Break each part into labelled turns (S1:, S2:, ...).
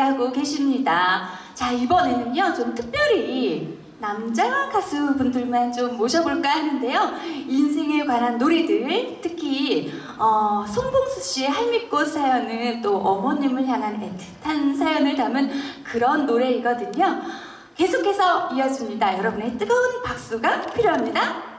S1: 기대하고 계십니다. 자, 이번에는요, 좀 특별히 남자 가수분들만 좀 모셔볼까 하는데요. 인생에 관한 노래들, 특히 어, 송봉수 씨의 할미꽃 사연은 또 어머님을 향한 애틋한 사연을 담은 그런 노래이거든요. 계속해서 이어집니다. 여러분의 뜨거운 박수가 필요합니다.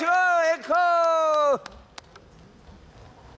S2: 파이팅!